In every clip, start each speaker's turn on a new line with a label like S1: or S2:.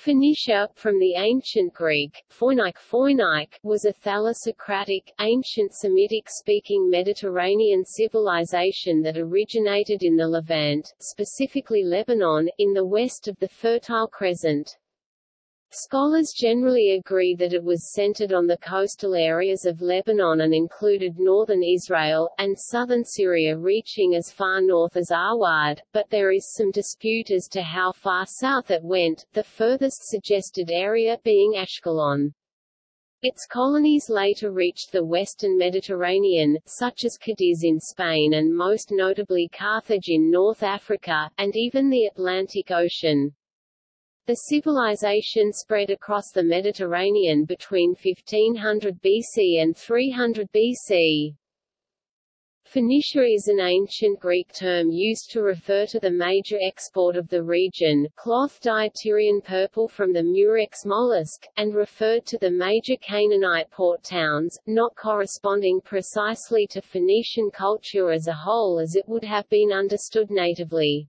S1: Phoenicia, from the ancient Greek, Phoinike, Phoinike was a thalassocratic, ancient Semitic-speaking Mediterranean civilization that originated in the Levant, specifically Lebanon, in the west of the Fertile Crescent. Scholars generally agree that it was centered on the coastal areas of Lebanon and included northern Israel, and southern Syria reaching as far north as Arwad, but there is some dispute as to how far south it went, the furthest suggested area being Ashkelon. Its colonies later reached the western Mediterranean, such as Cadiz in Spain and most notably Carthage in North Africa, and even the Atlantic Ocean. The civilization spread across the Mediterranean between 1500 BC and 300 BC. Phoenicia is an ancient Greek term used to refer to the major export of the region, cloth dyed Tyrian purple from the murex mollusk, and referred to the major Canaanite port towns, not corresponding precisely to Phoenician culture as a whole as it would have been understood natively.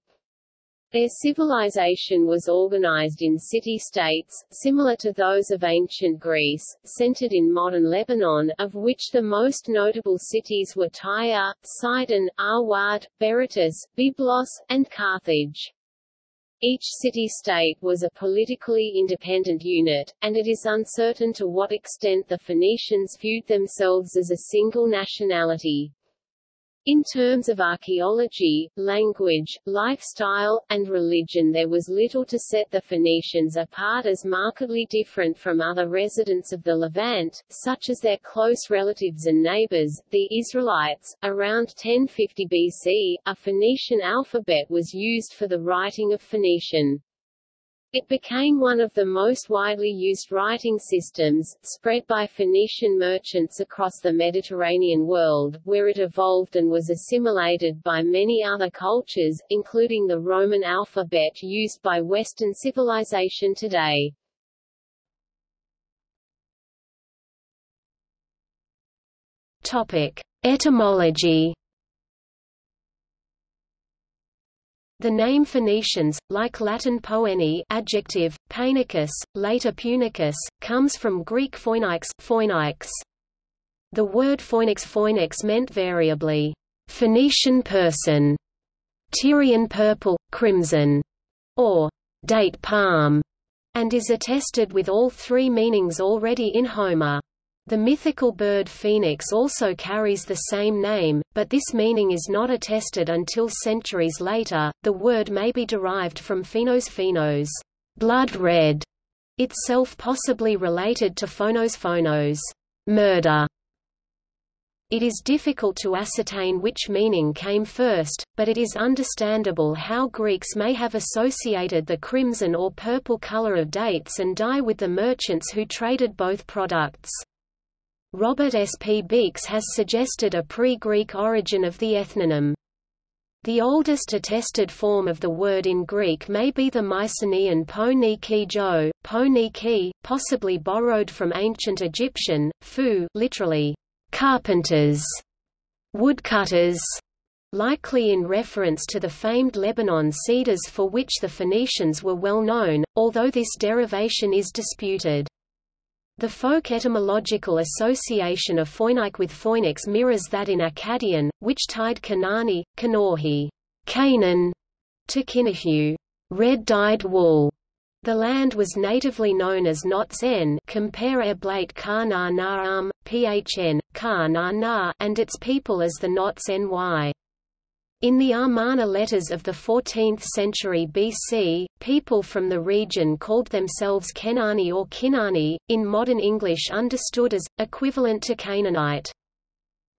S1: Their civilization was organized in city-states, similar to those of ancient Greece, centered in modern Lebanon, of which the most notable cities were Tyre, Sidon, Arwad, Berytus, Byblos, and Carthage. Each city-state was a politically independent unit, and it is uncertain to what extent the Phoenicians viewed themselves as a single nationality. In terms of archaeology, language, lifestyle, and religion there was little to set the Phoenicians apart as markedly different from other residents of the Levant, such as their close relatives and neighbors, the Israelites. Around 1050 BC, a Phoenician alphabet was used for the writing of Phoenician. It became one of the most widely used writing systems, spread by Phoenician merchants across the Mediterranean world, where it evolved and was assimilated by many other cultures, including the Roman alphabet used by Western civilization today. Topic. Etymology The name Phoenicians, like Latin poeni adjective, painicus, later punicus, comes from Greek phoinikes, phoinikes. The word phoinix phoinix meant variably, Phoenician person, Tyrian purple, crimson, or date palm, and is attested with all three meanings already in Homer. The mythical bird phoenix also carries the same name, but this meaning is not attested until centuries later. The word may be derived from phenos phenos, blood red, itself possibly related to phonos phonos, murder. It is difficult to ascertain which meaning came first, but it is understandable how Greeks may have associated the crimson or purple color of dates and dye with the merchants who traded both products. Robert S. P. Beekes has suggested a pre-Greek origin of the ethnonym. The oldest attested form of the word in Greek may be the Mycenaean po niki jo, po niki, possibly borrowed from ancient Egyptian, fu literally, carpenters, woodcutters, likely in reference to the famed Lebanon cedars for which the Phoenicians were well known, although this derivation is disputed. The folk etymological association of Phoinike with Phoenix mirrors that in Akkadian, which tied Kanani, Kanorhi Canaan, to Kinahu red-dyed wool. The land was natively known as Notsen compare Eblaite Ka Na Na Um, Phn, Ka Na Na and its people as the Notsen Y. In the Amarna letters of the 14th century BC, people from the region called themselves Kenani or Kinani, in modern English understood as, equivalent to Canaanite.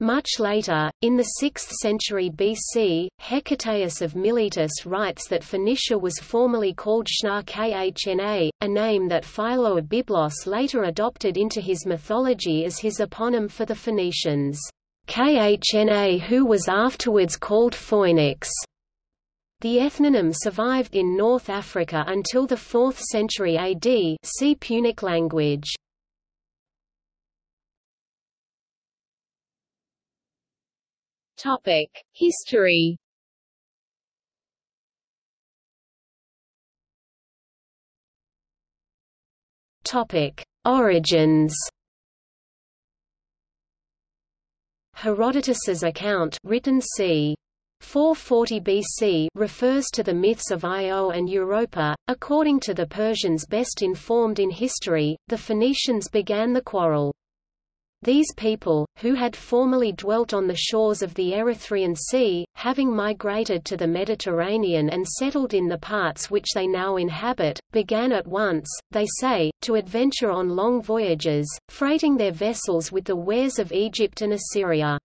S1: Much later, in the 6th century BC, Hecataeus of Miletus writes that Phoenicia was formerly called Shna Khna, a name that Philo of Byblos later adopted into his mythology as his eponym for the Phoenicians. Khna who was afterwards called Phoenix. The ethnonym survived in North Africa until the 4th century AD see Punic language. Topic: History
S2: Topic: Origins. Herodotus's account written c. 440 BC refers to the myths of Io and Europa. According to the Persians best informed in history, the Phoenicians began the quarrel. These people, who had formerly dwelt on the shores of the Erythraean Sea, having migrated to the Mediterranean and settled in the parts which they now inhabit, began at once, they say, to adventure on long voyages, freighting their vessels with the wares of Egypt and Assyria.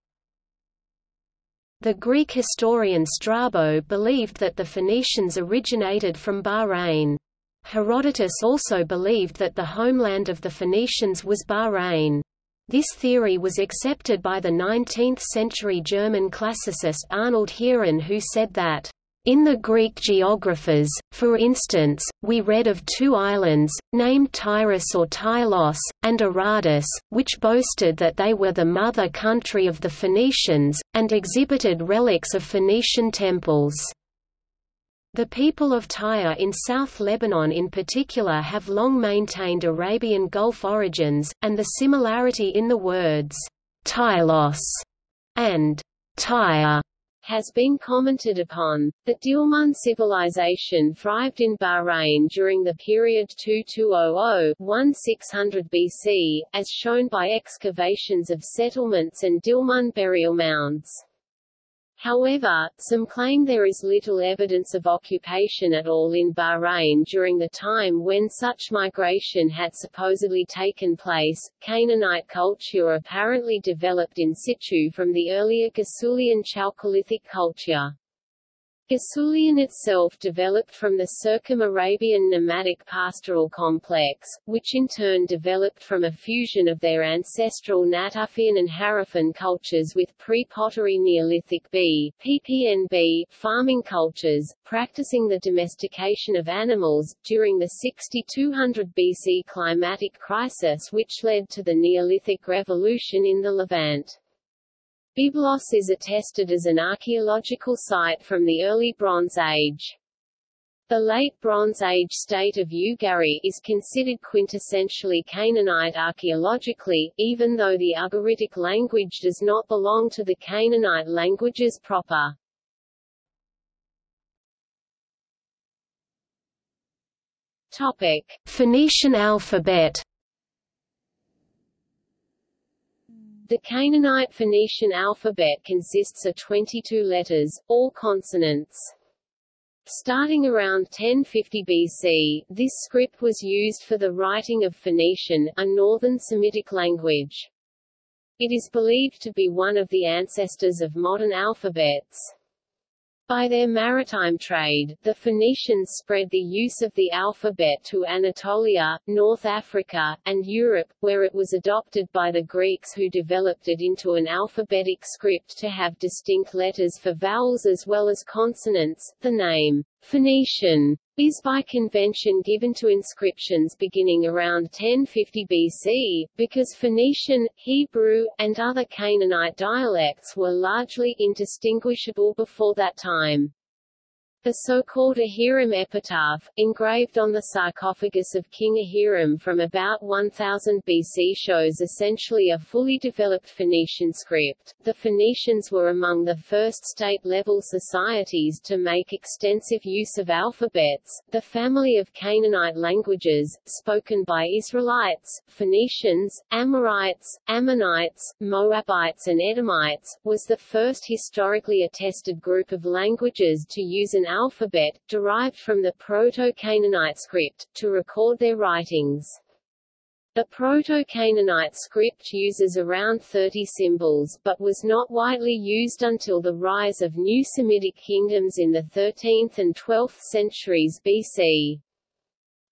S2: The Greek historian Strabo believed that the Phoenicians originated from Bahrain. Herodotus also believed that the homeland of the Phoenicians was Bahrain. This theory was accepted by the 19th-century German classicist Arnold Heeren who said that, "...in the Greek geographers, for instance, we read of two islands, named Tyrus or Tylos, and Aradus, which boasted that they were the mother country of the Phoenicians, and exhibited relics of Phoenician temples." The people of Tyre in South Lebanon in particular have long maintained Arabian Gulf origins, and the similarity in the words, Tylos and Tyre has been commented upon. The Dilmun civilization thrived in Bahrain during the period 2200–1600 BC, as shown by excavations of settlements and Dilmun burial mounds. However, some claim there is little evidence of occupation at all in Bahrain during the time when such migration had supposedly taken place. Canaanite culture apparently developed in situ from the earlier Ghassulian Chalcolithic culture. Ghassulian itself developed from the Circum-Arabian nomadic pastoral complex, which in turn developed from a fusion of their ancestral Natufian and Harifian cultures with pre-pottery Neolithic B PPNB farming cultures, practicing the domestication of animals, during the 6200 BC climatic crisis which led to the Neolithic Revolution in the Levant. Byblos is attested as an archaeological site from the early Bronze Age. The Late Bronze Age state of Ugarit is considered quintessentially Canaanite archaeologically, even though the Ugaritic language does not belong to the Canaanite languages proper. Topic: Phoenician alphabet The Canaanite Phoenician alphabet consists of 22 letters, all consonants. Starting around 1050 BC, this script was used for the writing of Phoenician, a northern Semitic language. It is believed to be one of the ancestors of modern alphabets. By their maritime trade, the Phoenicians spread the use of the alphabet to Anatolia, North Africa, and Europe, where it was adopted by the Greeks who developed it into an alphabetic script to have distinct letters for vowels as well as consonants. The name, Phoenician, is by convention given to inscriptions beginning around 1050 BC, because Phoenician, Hebrew, and other Canaanite dialects were largely indistinguishable before that time. The so-called Ahiram epitaph, engraved on the sarcophagus of King Ahiram from about 1000 BC shows essentially a fully developed Phoenician script. The Phoenicians were among the first state-level societies to make extensive use of alphabets. The family of Canaanite languages, spoken by Israelites, Phoenicians, Amorites, Ammonites, Moabites and Edomites, was the first historically attested group of languages to use an alphabet, derived from the Proto-Canaanite script, to record their writings. The Proto-Canaanite script uses around 30 symbols but was not widely used until the rise of new Semitic kingdoms in the 13th and 12th centuries BC.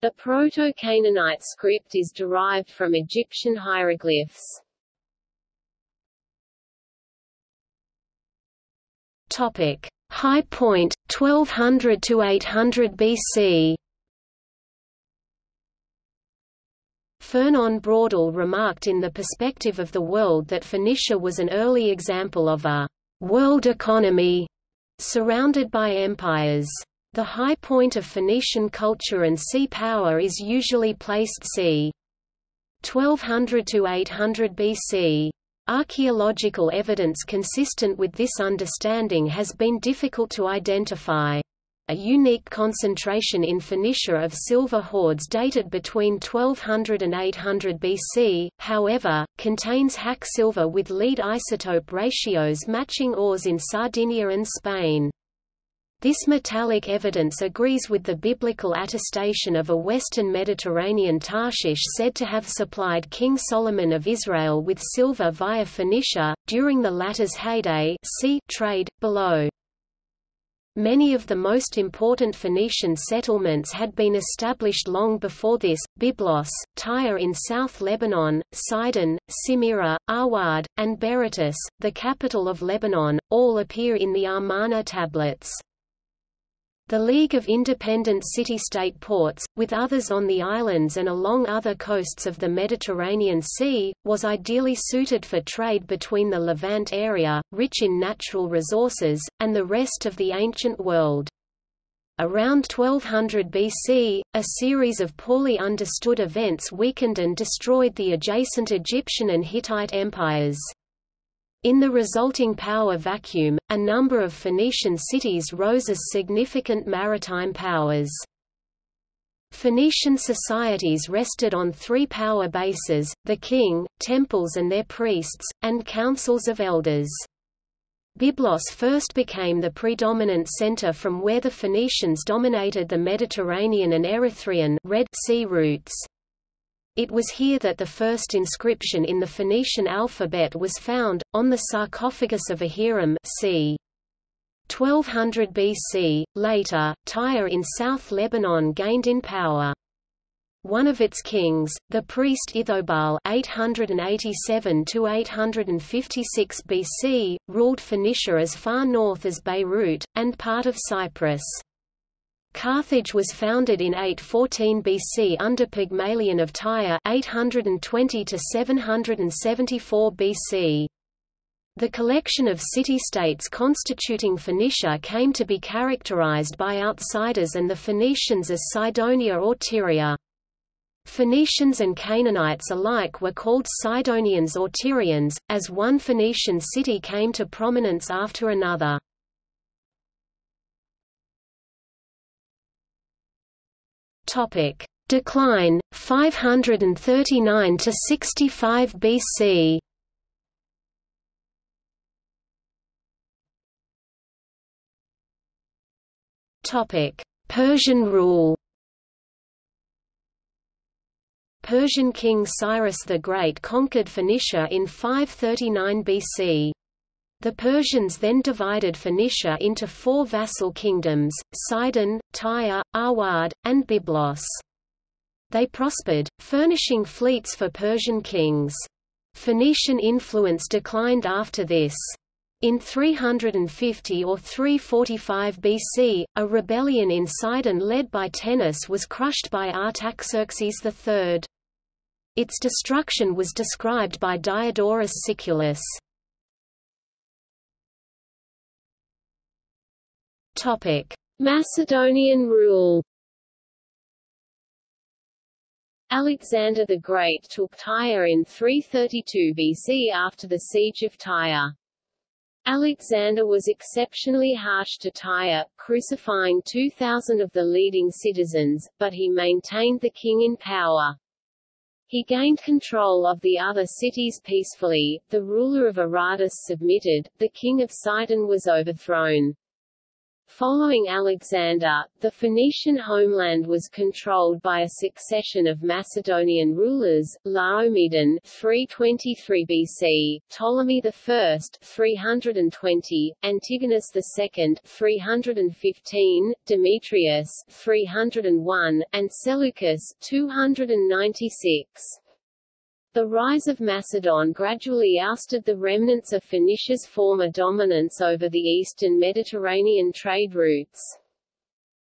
S2: The Proto-Canaanite script is derived from Egyptian hieroglyphs. Topic: High point 1200 to 800 BC. Fernand Braudel remarked in The Perspective of the World that Phoenicia was an early example of a world economy surrounded by empires.
S1: The high point of Phoenician culture and sea power is usually placed c. 1200 to 800 BC. Archaeological evidence consistent with this understanding has been difficult to identify. A unique concentration in Phoenicia of silver hoards dated between 1200 and 800 BC, however, contains hack silver with lead isotope ratios matching ores in Sardinia and Spain. This metallic evidence agrees with the biblical attestation of a western Mediterranean Tarshish said to have supplied King Solomon of Israel with silver via Phoenicia, during the latter's heyday see trade, below. Many of the most important Phoenician settlements had been established long before this, Byblos, Tyre in South Lebanon, Sidon, Simyra, Awad, and Berytus, the capital of Lebanon, all appear in the Amarna tablets. The League of Independent City-State Ports, with others on the islands and along other coasts of the Mediterranean Sea, was ideally suited for trade between the Levant area, rich in natural resources, and the rest of the ancient world. Around 1200 BC, a series of poorly understood events weakened and destroyed the adjacent Egyptian and Hittite empires. In the resulting power vacuum, a number of Phoenician cities rose as significant maritime powers. Phoenician societies rested on three power bases, the king, temples and their priests, and councils of elders. Byblos first became the predominant center from where the Phoenicians dominated the Mediterranean and Erythraean Red Sea routes. It was here that the first inscription in the Phoenician alphabet was found, on the sarcophagus of Ahiram c. 1200 BC. Later, Tyre in South Lebanon gained in power. One of its kings, the priest Ithobal (887–856 BC), ruled Phoenicia as far north as Beirut and part of Cyprus. Carthage was founded in 814 BC under Pygmalion of Tyre 820 to 774 BC. The collection of city-states constituting Phoenicia came to be characterized by outsiders and the Phoenicians as Sidonia or Tyria. Phoenicians and Canaanites alike were called Sidonians or Tyrians, as one Phoenician city came to prominence after another. Topic: Decline 539 to 65 BC. Topic: Persian rule. Persian king Cyrus the Great conquered Phoenicia in 539 BC. The Persians then divided Phoenicia into four vassal kingdoms, Sidon, Tyre, Arwad, and Byblos. They prospered, furnishing fleets for Persian kings. Phoenician influence declined after this. In 350 or 345 BC, a rebellion in Sidon led by Tennes was crushed by Artaxerxes III. Its destruction was described by Diodorus Siculus. Topic: Macedonian rule. Alexander the Great took Tyre in 332 BC after the siege of Tyre. Alexander was exceptionally harsh to Tyre, crucifying 2,000 of the leading citizens, but he maintained the king in power. He gained control of the other cities peacefully, the ruler of Aradus submitted, the king of Sidon was overthrown. Following Alexander, the Phoenician homeland was controlled by a succession of Macedonian rulers, Laomedon 323 BC, Ptolemy I 320, Antigonus II 315, Demetrius 301, and Seleucus 296. The rise of Macedon gradually ousted the remnants of Phoenicia's former dominance over the eastern Mediterranean trade routes.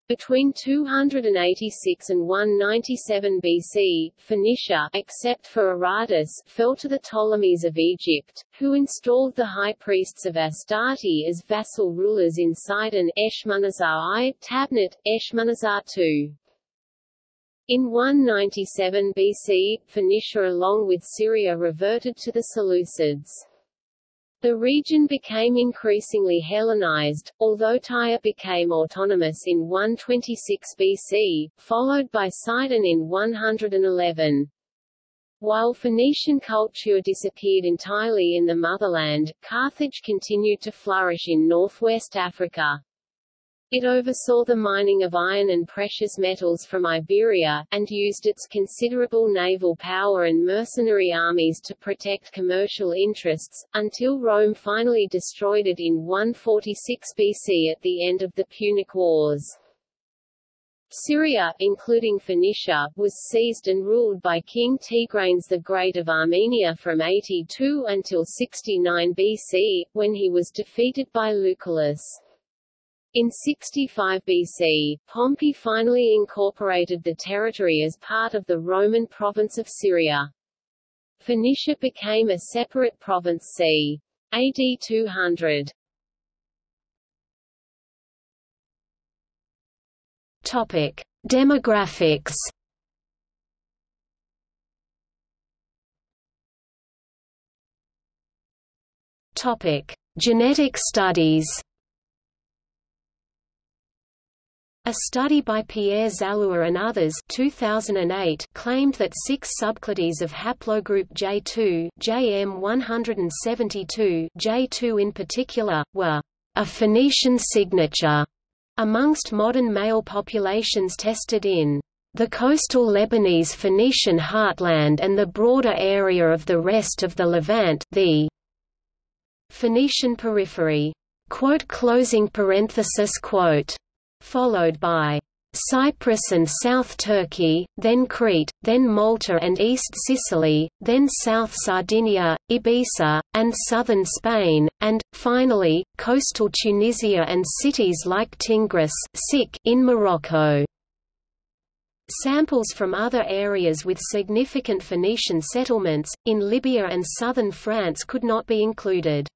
S2: Between 286 and 197 BC, Phoenicia except for Aradus fell to the Ptolemies of Egypt, who installed the high priests of Astarte as vassal rulers in Sidon Eshmunazar I, Tabnit, Eshmunazar II. In 197 BC, Phoenicia along with Syria reverted to the Seleucids. The region became increasingly Hellenized, although Tyre became autonomous in 126 BC, followed by Sidon in 111. While Phoenician culture disappeared entirely in the motherland, Carthage continued to flourish in northwest Africa. It oversaw the mining of iron and precious metals from Iberia, and used its considerable naval power and mercenary armies to protect commercial interests, until Rome finally destroyed it in 146 BC at the end of the Punic Wars. Syria, including Phoenicia, was seized and ruled by King Tigranes the Great of Armenia from 82 until 69 BC, when he was defeated by Lucullus. In 65 BC, Pompey finally incorporated the territory as part of the Roman province of Syria. Phoenicia became a separate province c. AD 200.
S1: Topic: Demographics. Topic: Genetic studies. A study by Pierre Zalloua and others 2008 claimed that six subclades of haplogroup J2 JM172 J2 in particular, were a Phoenician signature amongst modern male populations tested in the coastal Lebanese Phoenician heartland and the broader area of the rest of the Levant the Phoenician periphery. Quote closing parenthesis quote followed by Cyprus and South Turkey, then Crete, then Malta and East Sicily, then South Sardinia, Ibiza, and southern Spain, and, finally, coastal Tunisia and cities like Tingris in Morocco. Samples from other areas with significant Phoenician settlements, in Libya and southern France could not be included.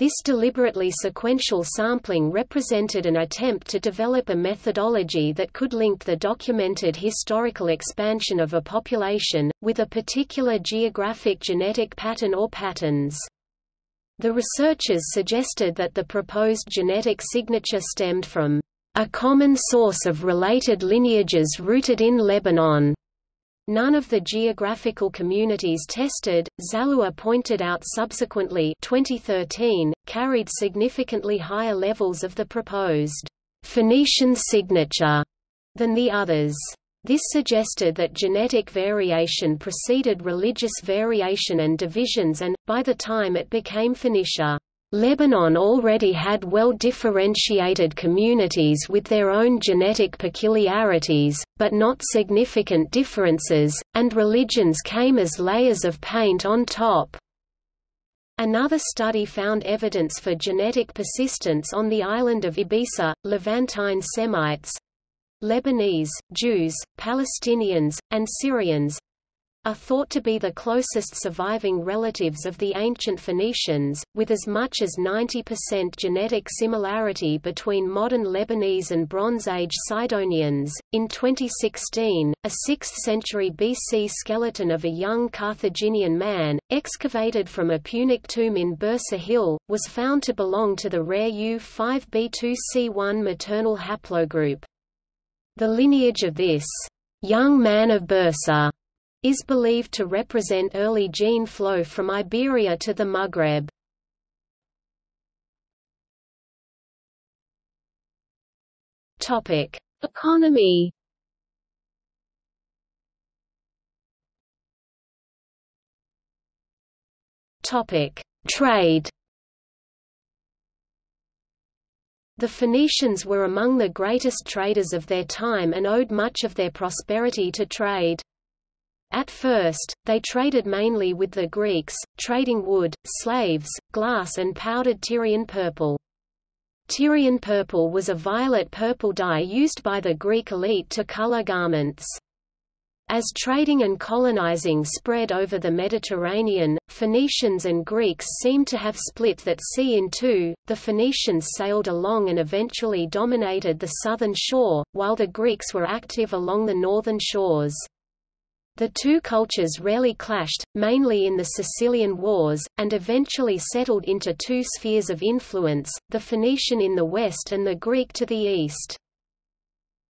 S1: This deliberately sequential sampling represented an attempt to develop a methodology that could link the documented historical expansion of a population, with a particular geographic genetic pattern or patterns. The researchers suggested that the proposed genetic signature stemmed from a common source of related lineages rooted in Lebanon, None of the geographical communities tested, Zalloua pointed out subsequently 2013, carried significantly higher levels of the proposed Phoenician signature than the others. This suggested that genetic variation preceded religious variation and divisions and, by the time it became Phoenicia, Lebanon already had well-differentiated communities with their own genetic peculiarities, but not significant differences, and religions came as layers of paint on top. Another study found evidence for genetic persistence on the island of Ibiza, Levantine Semites—Lebanese, Jews, Palestinians, and Syrians, are thought to be the closest surviving relatives of the ancient Phoenicians, with as much as 90% genetic similarity between modern Lebanese and Bronze Age Sidonians. In 2016, a 6th century BC skeleton of a young Carthaginian man, excavated from a Punic tomb in Byrsa Hill, was found to belong to the rare U5B2C1 maternal haplogroup. The lineage of this young man of Byrsa is believed to represent early gene flow from Iberia to the Maghreb. Topic: Economy. Topic: Trade. The Phoenicians were among the greatest traders of their time and owed much of their prosperity to trade. At first, they traded mainly with the Greeks, trading wood, slaves, glass and powdered Tyrian purple. Tyrian purple was a violet-purple dye used by the Greek elite to color garments. As trading and colonizing spread over the Mediterranean, Phoenicians and Greeks seem to have split that sea in two. The Phoenicians sailed along and eventually dominated the southern shore, while the Greeks were active along the northern shores. The two cultures rarely clashed, mainly in the Sicilian Wars, and eventually settled into two spheres of influence, the Phoenician in the west and the Greek to the east.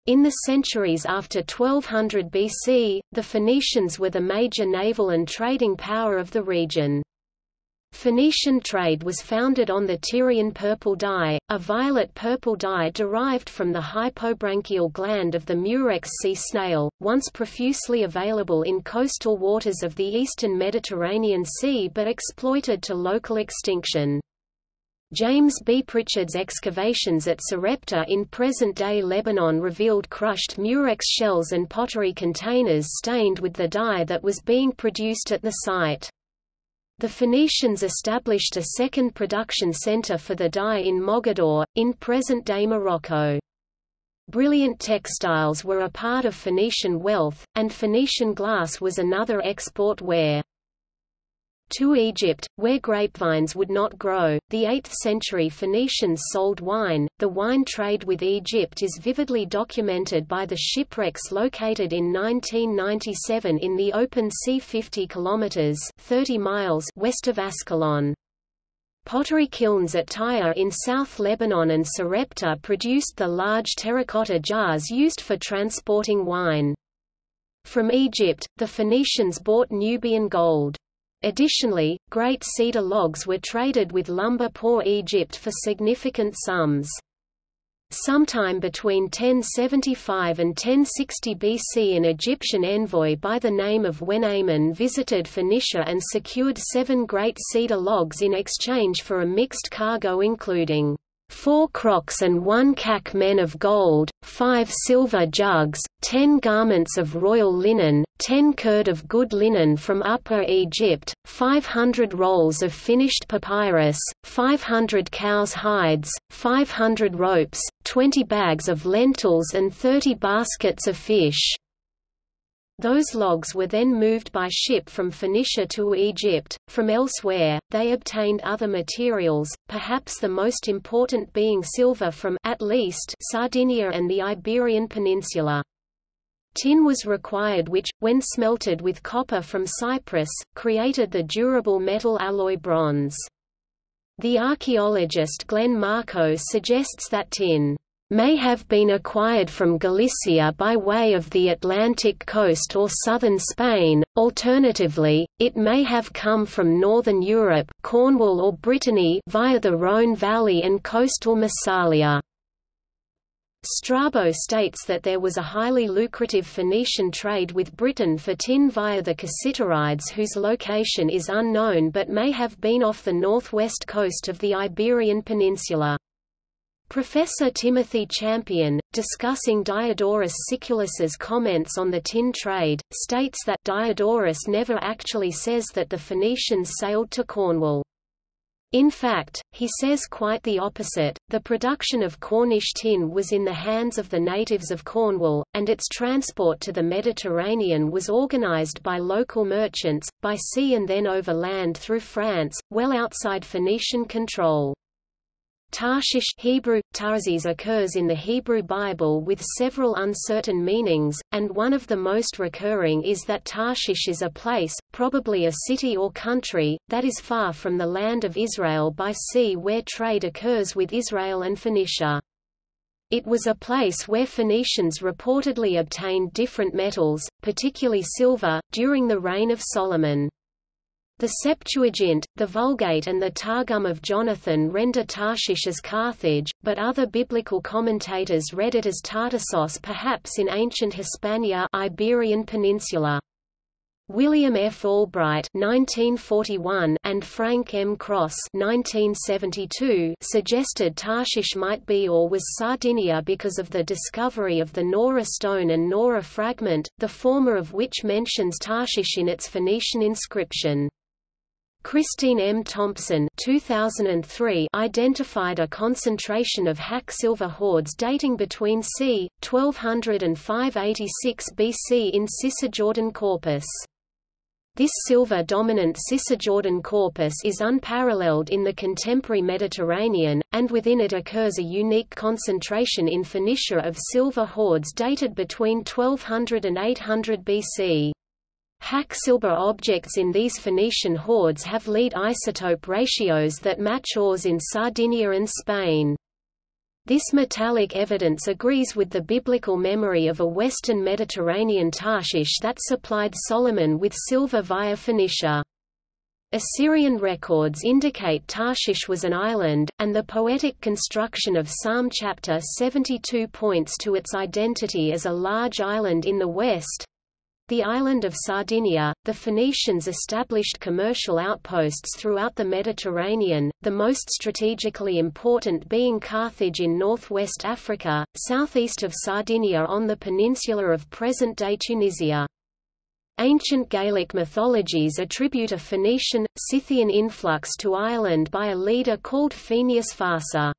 S1: In the centuries after 1200 BC, the Phoenicians were the major naval and trading power of the region. Phoenician trade was founded on the Tyrian purple dye, a violet-purple dye derived from the hypobranchial gland of the murex sea snail, once profusely available in coastal waters of the eastern Mediterranean Sea but exploited to local extinction. James B. Pritchard's excavations at Sarepta in present-day Lebanon revealed crushed murex shells and pottery containers stained with the dye that was being produced at the site. The Phoenicians established a second production center for the dye in Mogador, in present-day Morocco. Brilliant textiles were a part of Phoenician wealth, and Phoenician glass was another export ware to Egypt, where grapevines would not grow. The 8th century Phoenicians sold wine. The wine trade with Egypt is vividly documented by the shipwrecks located in 1997 in the open sea 50 kilometers (30 miles) west of Ascalon. Pottery kilns at Tyre in South Lebanon and Sarepta produced the large terracotta jars used for transporting wine. From Egypt, the Phoenicians bought Nubian gold. Additionally, great cedar logs were traded with lumber poor Egypt for significant sums. Sometime between 1075 and 1060 BC an Egyptian envoy by the name of Wenaymon visited Phoenicia and secured seven great cedar logs in exchange for a mixed cargo including four crocks and one kak men of gold, five silver jugs, ten garments of royal linen, ten curd of good linen from Upper Egypt, five hundred rolls of finished papyrus, five hundred cows' hides, five hundred ropes, twenty bags of lentils and thirty baskets of fish. Those logs were then moved by ship from Phoenicia to Egypt. From elsewhere, they obtained other materials, perhaps the most important being silver from at least Sardinia and the Iberian Peninsula. Tin was required which, when smelted with copper from Cyprus, created the durable metal alloy bronze. The archaeologist Glenn Markoe suggests that tin may have been acquired from Galicia by way of the Atlantic coast or southern Spain, alternatively, it may have come from northern Europe Cornwall or Brittany via the Rhône Valley and coastal Massalia. Strabo states that there was a highly lucrative Phoenician trade with Britain for tin via the Cassiterides whose location is unknown but may have been off the northwest coast of the Iberian Peninsula. Professor Timothy Champion, discussing Diodorus Siculus's comments on the tin trade, states that Diodorus never actually says that the Phoenicians sailed to Cornwall. In fact, he says quite the opposite, the production of Cornish tin was in the hands of the natives of Cornwall, and its transport to the Mediterranean was organized by local merchants, by sea and then over land through France, well outside Phoenician control. Tarshish Hebrew, Tarzis occurs in the Hebrew Bible with several uncertain meanings, and one of the most recurring is that Tarshish is a place, probably a city or country, that is far from the land of Israel by sea where trade occurs with Israel and Phoenicia. It was a place where Phoenicians reportedly obtained different metals, particularly silver, during the reign of Solomon. The Septuagint, the Vulgate and the Targum of Jonathan render Tarshish as Carthage, but other biblical commentators read it as Tartessos perhaps in ancient Hispania Iberian Peninsula. William F. Albright 1941 and Frank M. Cross 1972 suggested Tarshish might be or was Sardinia because of the discovery of the Nora stone and Nora fragment, the former of which mentions Tarshish in its Phoenician inscription. Christine M. Thompson 2003 identified a concentration of Hak silver hoards dating between c. 1200 and 586 BC in Cisjordan corpus. This silver-dominant Cisjordan corpus is unparalleled in the contemporary Mediterranean, and within it occurs a unique concentration in Phoenicia of silver hoards dated between 1200 and 800 BC. Hak silver objects in these Phoenician hoards have lead isotope ratios that match ores in Sardinia and Spain. This metallic evidence agrees with the biblical memory of a western Mediterranean Tarshish that supplied Solomon with silver via Phoenicia. Assyrian records indicate Tarshish was an island, and the poetic construction of Psalm chapter 72 points to its identity as a large island in the west, the island of Sardinia, the Phoenicians established commercial outposts throughout the Mediterranean, the most strategically important being Carthage in northwest Africa, southeast of Sardinia on the peninsula of present-day Tunisia. Ancient Gaelic mythologies attribute a Phoenician, Scythian influx to Ireland by a leader called Phineas Farsa.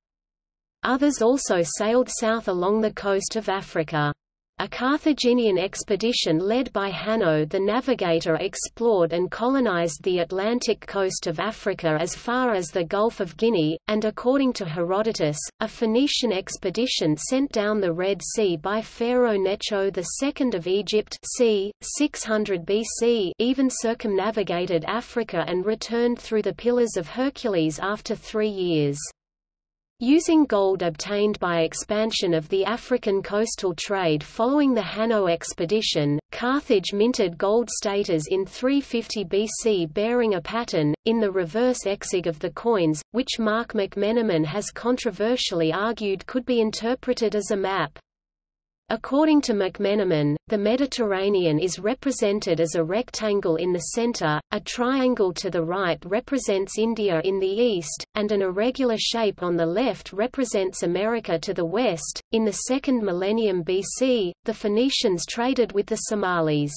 S1: Others also sailed south along the coast of Africa. A Carthaginian expedition led by Hanno the Navigator explored and colonized the Atlantic coast of Africa as far as the Gulf of Guinea, and according to Herodotus, a Phoenician expedition sent down the Red Sea by Pharaoh Necho II of Egypt c. 600 BC even circumnavigated Africa and returned through the Pillars of Hercules after three years. Using gold obtained by expansion of the African coastal trade following the Hanno expedition, Carthage minted gold staters in 350 BC bearing a pattern, in the reverse exergue of the coins, which Mark McMenamin has controversially argued could be interpreted as a map. According to McMenamin, the Mediterranean is represented as a rectangle in the center, a triangle to the right represents India in the east, and an irregular shape on the left represents America to the west. In the second millennium BC, the Phoenicians traded with the Somalis.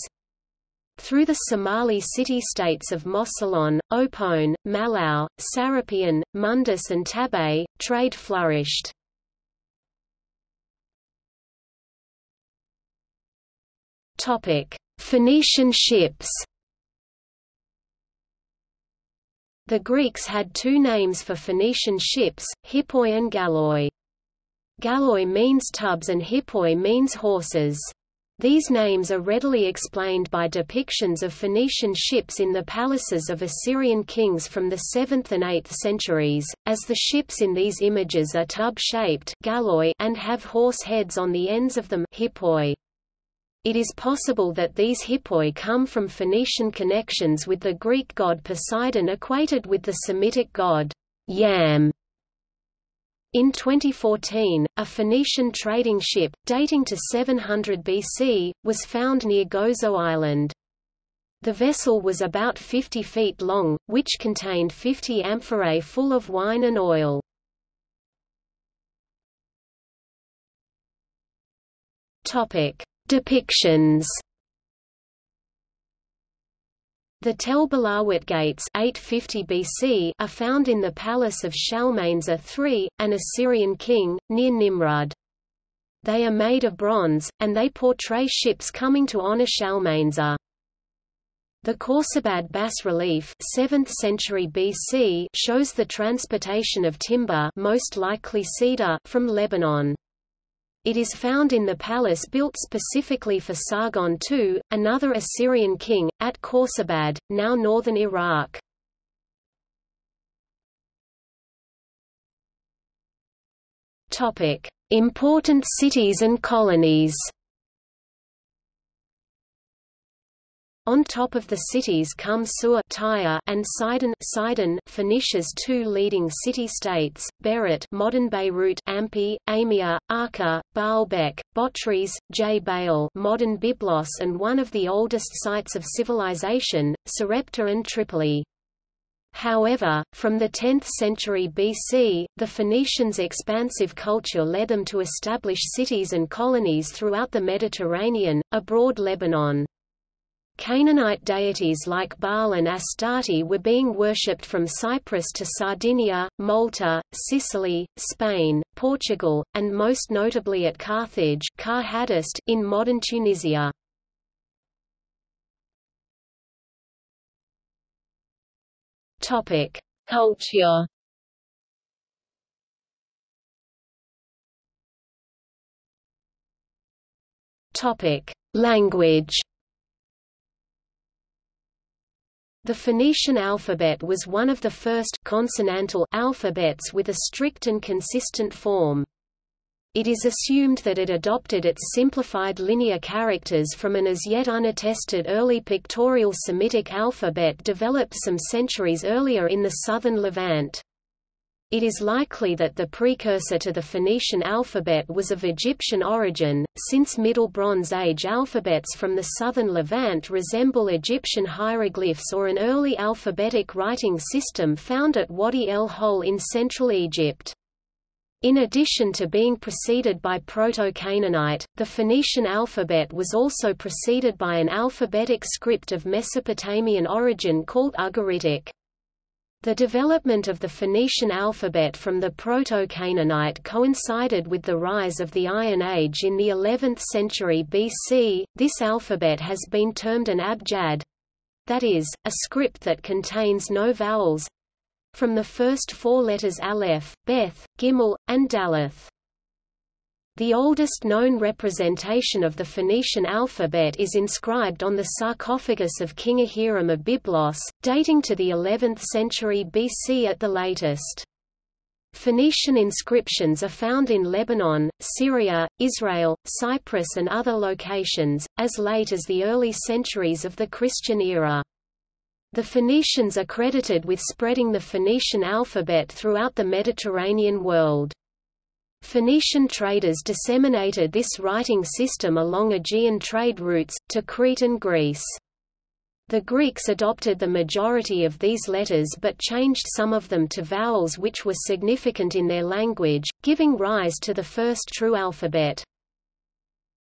S1: Through the Somali city-states of Mosylon, Opone, Malao, Sarapion, Mundus and Tabay, trade flourished. Phoenician ships. The Greeks had two names for Phoenician ships, hippoi and gauloi. Gauloi means tubs and hippoi means horses. These names are readily explained by depictions of Phoenician ships in the palaces of Assyrian kings from the 7th and 8th centuries, as the ships in these images are tub-shaped and have horse heads on the ends of them hippoi. It is possible that these hippoi come from Phoenician connections with the Greek god Poseidon equated with the Semitic god Yam. In 2014, a Phoenician trading ship, dating to 700 BC, was found near Gozo Island. The vessel was about 50 feet long, which contained 50 amphorae full of wine and oil. Topic: Depictions The Tel Balawat gates 850 BC are found in the palace of Shalmaneser III, an Assyrian king, near Nimrud. They are made of bronze, and they portray ships coming to honor Shalmaneser. The Khorsabad bas-relief 7th century BC shows the transportation of timber most likely cedar from Lebanon. It is found in the palace built specifically for Sargon II, another Assyrian king, at Khorsabad, now northern Iraq. Important cities and colonies On top of the cities come Sur Tyre and Sidon, Sidon Phoenicia's two leading city-states, Berat modern Beirut Ampi, Amia, Acre, Baalbek, Botrys, Jbeil modern Byblos and one of the oldest sites of civilization, Sarepta and Tripoli. However, from the 10th century BC, the Phoenicians' expansive culture led them to establish cities and colonies throughout the Mediterranean, abroad Lebanon. Canaanite deities like Baal and Astarte were being worshipped from Cyprus to Sardinia, Malta, Sicily, Spain, Portugal, and most notably at Carthage in modern Tunisia.
S2: Culture.
S1: Language. The Phoenician alphabet was one of the first consonantal alphabets with a strict and consistent form. It is assumed that it adopted its simplified linear characters from an as yet unattested early pictorial Semitic alphabet developed some centuries earlier in the southern Levant. It is likely that the precursor to the Phoenician alphabet was of Egyptian origin, since Middle Bronze Age alphabets from the southern Levant resemble Egyptian hieroglyphs or an early alphabetic writing system found at Wadi el Hol in central Egypt. In addition to being preceded by Proto-Canaanite, the Phoenician alphabet was also preceded by an alphabetic script of Mesopotamian origin called Ugaritic. The development of the Phoenician alphabet from the Proto-Canaanite coincided with the rise of the Iron Age in the 11th century BC. This alphabet has been termed an abjad—that is, a script that contains no vowels, from the first four letters Aleph, Beth, Gimel, and Daleth. The oldest known representation of the Phoenician alphabet is inscribed on the sarcophagus of King Ahiram of Byblos, dating to the 11th century BC at the latest. Phoenician inscriptions are found in Lebanon, Syria, Israel, Cyprus and other locations, as late as the early centuries of the Christian era. The Phoenicians are credited with spreading the Phoenician alphabet throughout the Mediterranean world. Phoenician traders disseminated this writing system along Aegean trade routes, to Crete and Greece. The Greeks adopted the majority of these letters but changed some of them to vowels which were significant in their language, giving rise to the first true alphabet.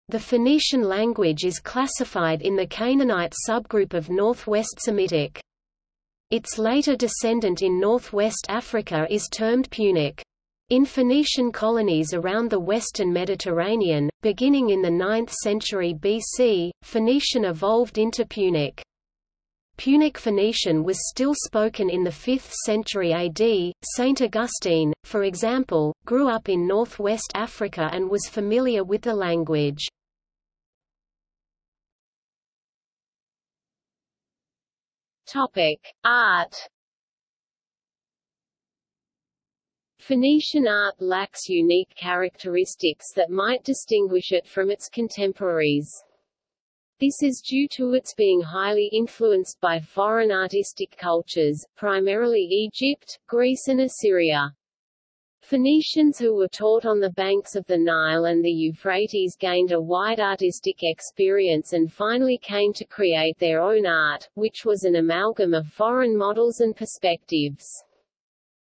S1: The Phoenician language is classified in the Canaanite subgroup of Northwest Semitic. Its later descendant in northwest Africa is termed Punic. In Phoenician colonies around the western Mediterranean, beginning in the 9th century BC, Phoenician evolved into Punic. Punic Phoenician was still spoken in the 5th century AD. Saint Augustine, for example, grew up in northwest Africa and was familiar with the language.
S2: Topic: Art. Phoenician art lacks unique characteristics that might distinguish it from its contemporaries. This is due to its being highly influenced by foreign artistic cultures, primarily Egypt, Greece and Assyria. Phoenicians who were taught on the banks of the Nile and the Euphrates gained a wide artistic experience and finally came to create their own art, which was an amalgam of foreign models and perspectives.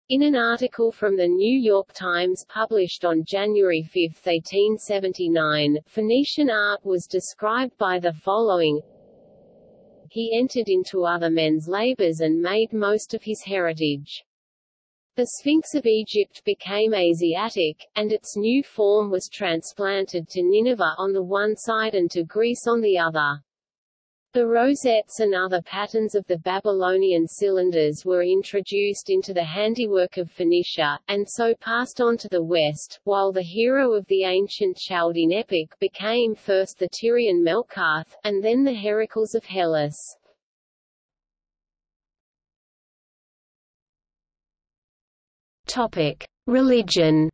S2: In an article from the New York Times published on January 5, 1879, Phoenician art was described by the following He entered into other men's labors and made most of his heritage. The Sphinx of Egypt became Asiatic, and its new form was transplanted to Nineveh on the one side and to Greece on the other. The rosettes and other patterns of the Babylonian cylinders were introduced into the handiwork of Phoenicia, and so passed on to the west, while the hero of the ancient Chaldean epic became first the Tyrian Melkarth, and then the Heracles of Hellas.
S1: Topic: Religion.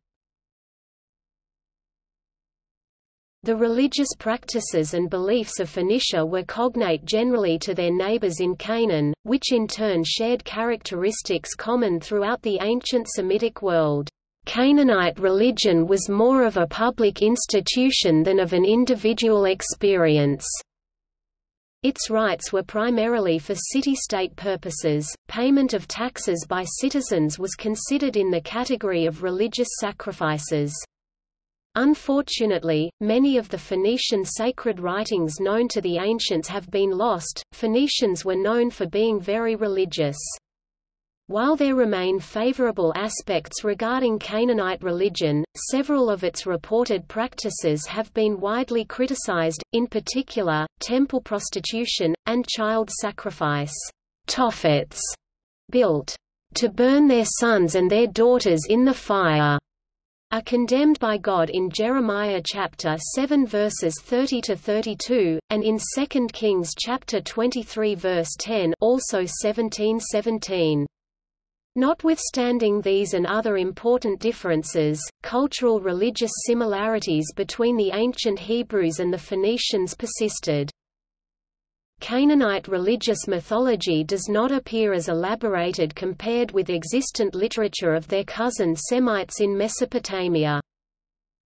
S1: The religious practices and beliefs of Phoenicia were cognate generally to their neighbors in Canaan, which in turn shared characteristics common throughout the ancient Semitic world. Canaanite religion was more of a public institution than of an individual experience. Its rites were primarily for city-state purposes. Payment of taxes by citizens was considered in the category of religious sacrifices. Unfortunately, many of the Phoenician sacred writings known to the ancients have been lost. Phoenicians were known for being very religious. While there remain favorable aspects regarding Canaanite religion, several of its reported practices have been widely criticized, in particular, temple prostitution, and child sacrifice. Tophets, built to burn their sons and their daughters in the fire, are condemned by God in Jeremiah chapter 7 verses 30 to 32 and in 2 Kings chapter 23 verse 10 also 17:17. Notwithstanding these and other important differences, cultural religious similarities between the ancient Hebrews and the Phoenicians persisted. Canaanite religious mythology does not appear as elaborated compared with existent literature of their cousin Semites in Mesopotamia.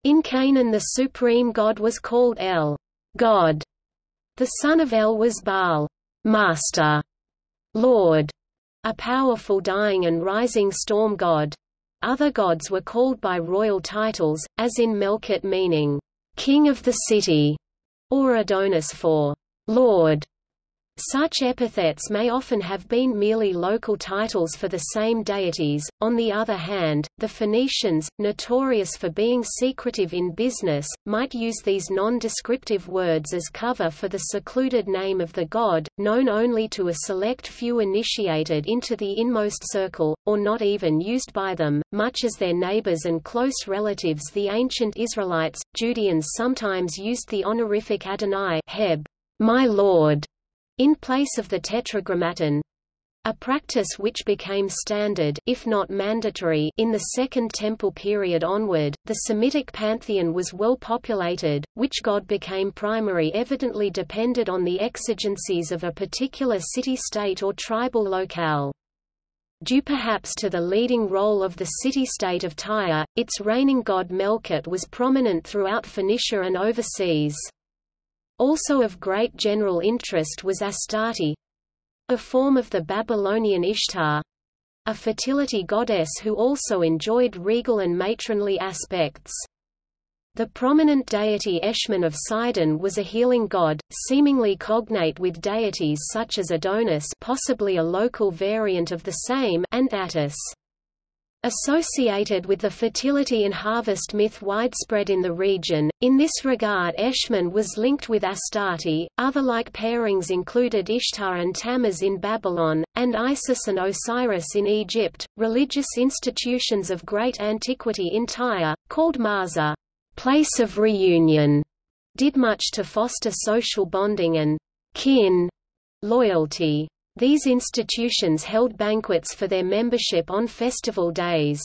S1: In Canaan the supreme god was called El, God. The son of El was Baal, Master, Lord, a powerful dying and rising storm god. Other gods were called by royal titles, as in Melkart meaning, King of the City, or Adonis for Lord. Such epithets may often have been merely local titles for the same deities. On the other hand, the Phoenicians, notorious for being secretive in business, might use these non-descriptive words as cover for the secluded name of the god, known only to a select few initiated into the inmost circle, or not even used by them, much as their neighbors and close relatives the ancient Israelites. Judeans sometimes used the honorific Adonai Heb, my Lord, in place of the tetragrammaton, a practice which became standard if not mandatory in the Second Temple period onward, the Semitic pantheon was well populated, which god became primary evidently depended on the exigencies of a particular city-state or tribal locale. Due perhaps to the leading role of the city-state of Tyre, its reigning god Melkart was prominent throughout Phoenicia and overseas. Also of great general interest was Astarte, a form of the Babylonian Ishtar, a fertility goddess who also enjoyed regal and matronly aspects. The prominent deity Eshmun of Sidon was a healing god, seemingly cognate with deities such as Adonis possibly a local variant of the same and Attis. Associated with the fertility and harvest myth widespread in the region, in this regard Eshmun was linked with Astarte. Other like pairings included Ishtar and Tammuz in Babylon, and Isis and Osiris in Egypt. Religious institutions of great antiquity in Tyre, called Marzeh, place of reunion, did much to foster social bonding and kin loyalty. These institutions held banquets for their membership on festival days.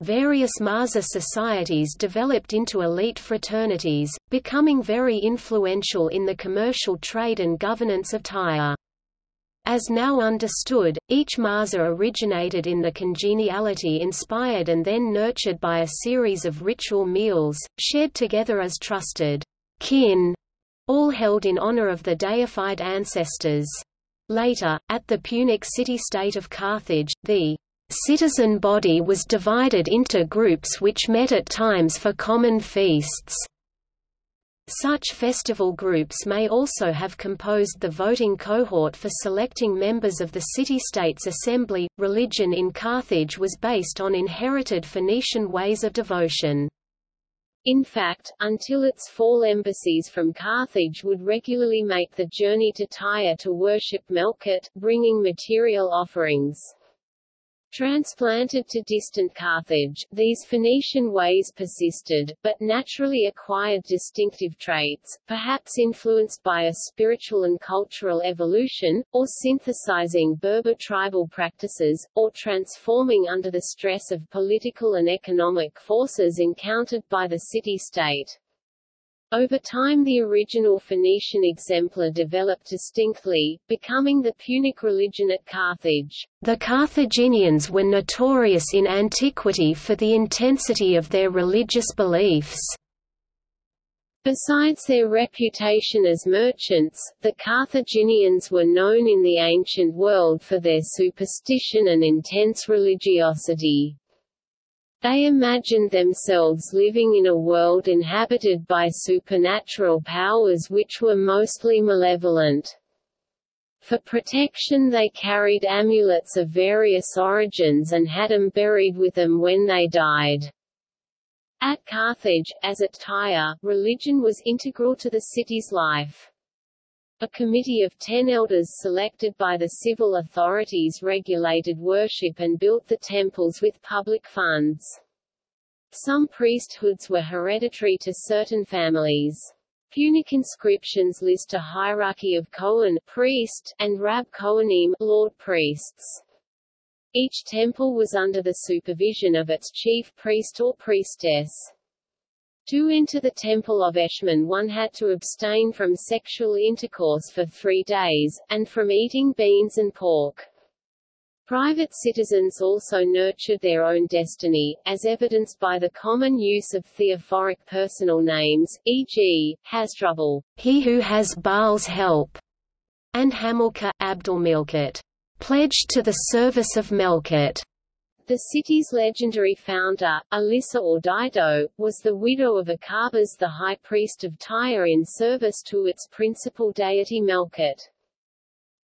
S1: Various Marzeh societies developed into elite fraternities, becoming very influential in the commercial trade and governance of Tyre. As now understood, each Marzeh originated in the congeniality inspired and then nurtured by a series of ritual meals, shared together as trusted kin, all held in honor of the deified ancestors. Later, at the Punic city-state of Carthage, the citizen body was divided into groups which met at times for common feasts. Such festival groups may also have composed the voting cohort for selecting members of the city-state's assembly. Religion in Carthage was based on inherited Phoenician ways of devotion.
S2: In fact, until its fall embassies from Carthage would regularly make the journey to Tyre to worship Melkart, bringing material offerings. Transplanted to distant Carthage, these Phoenician ways persisted, but naturally acquired distinctive traits, perhaps influenced by a spiritual and cultural evolution, or synthesizing Berber tribal practices, or transforming under the stress of political and economic forces encountered by the city-state. Over time the original Phoenician exemplar developed distinctly, becoming the Punic religion at Carthage.
S1: The Carthaginians were notorious in antiquity for the intensity of their religious beliefs.
S2: Besides their reputation as merchants, the Carthaginians were known in the ancient world for their superstition and intense religiosity.
S1: They imagined themselves living in a world inhabited by supernatural powers which were mostly malevolent. For protection they carried amulets of various origins and had them buried with them when they died. At Carthage, as at Tyre, religion was integral to the city's life. A committee of ten elders selected by the civil authorities regulated worship and built the temples with public funds. Some priesthoods were hereditary to certain families. Punic inscriptions list a hierarchy of Kohen priest and Rab Kohanim lord priests. Each temple was under the supervision of its chief priest or priestess. To enter the temple of Eshmun one had to abstain from sexual intercourse for three days, and from eating beans and pork. Private citizens also nurtured their own destiny, as evidenced by the common use of theophoric personal names, e.g., Hasdrubal, he who has Baal's help, and Hamilcar, Abdulmilkit, pledged to the service of Melkart. The city's legendary founder, Elissa or Dido, was the widow of Acharbas the high priest of Tyre in service to its principal deity Melkart.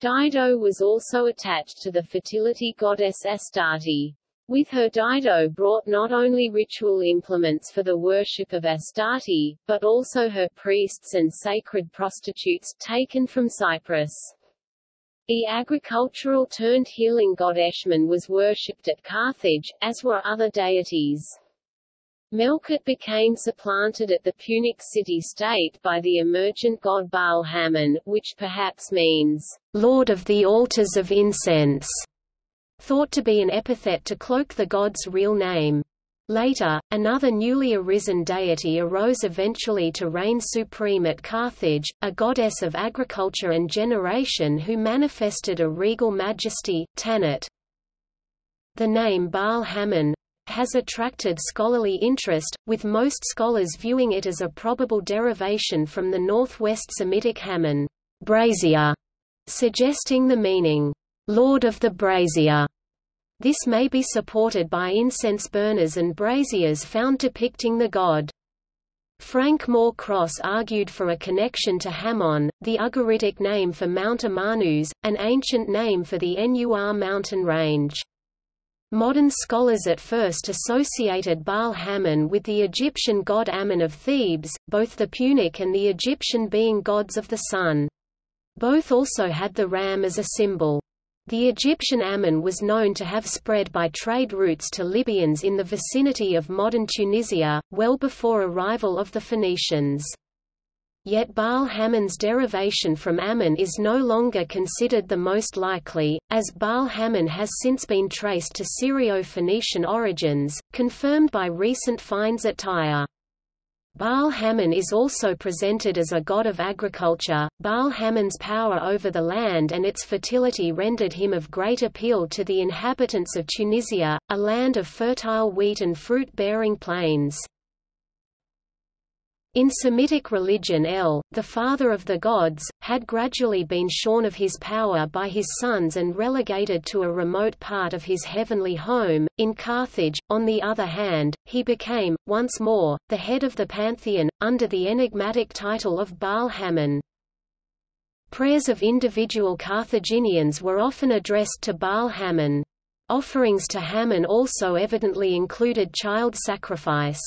S1: Dido was also attached to the fertility goddess Astarte. With her Dido brought not only ritual implements for the worship of Astarte, but also her priests and sacred prostitutes, taken from Cyprus. The agricultural turned healing god Eshmun was worshipped at Carthage, as were other deities. Melkart became supplanted at the Punic city-state by the emergent god Baal Hammon, which perhaps means, Lord of the altars of incense, thought to be an epithet to cloak the god's real name. Later, another newly arisen deity arose eventually to reign supreme at Carthage, a goddess of agriculture and generation who manifested a regal majesty, Tanit. The name Baal Hammon has attracted scholarly interest, with most scholars viewing it as a probable derivation from the northwest Semitic Hammon, brazier, suggesting the meaning, Lord of the brazier. This may be supported by incense burners and braziers found depicting the god. Frank Moore Cross argued for a connection to Hammon, the Ugaritic name for Mount Amanus, an ancient name for the Nur mountain range. Modern scholars at first associated Baal Hammon with the Egyptian god Ammon of Thebes, both the Punic and the Egyptian being gods of the sun. Both also had the ram as a symbol. The Egyptian Ammon was known to have spread by trade routes to Libyans in the vicinity of modern Tunisia, well before arrival of the Phoenicians. Yet Baal Hammon's derivation from Ammon is no longer considered the most likely, as Baal Hammon has since been traced to Syro-Phoenician origins, confirmed by recent finds at Tyre. Baal Hammon is also presented as a god of agriculture. Baal Hammon's power over the land and its fertility rendered him of great appeal to the inhabitants of Tunisia, a land of fertile wheat and fruit-bearing plains. In Semitic religion El, the father of the gods, had gradually been shorn of his power by his sons and relegated to a remote part of his heavenly home. In Carthage, on the other hand, he became, once more, the head of the pantheon, under the enigmatic title of Baal Hammon. Prayers of individual Carthaginians were often addressed to Baal Hammon. Offerings to Hammon also evidently included child sacrifice.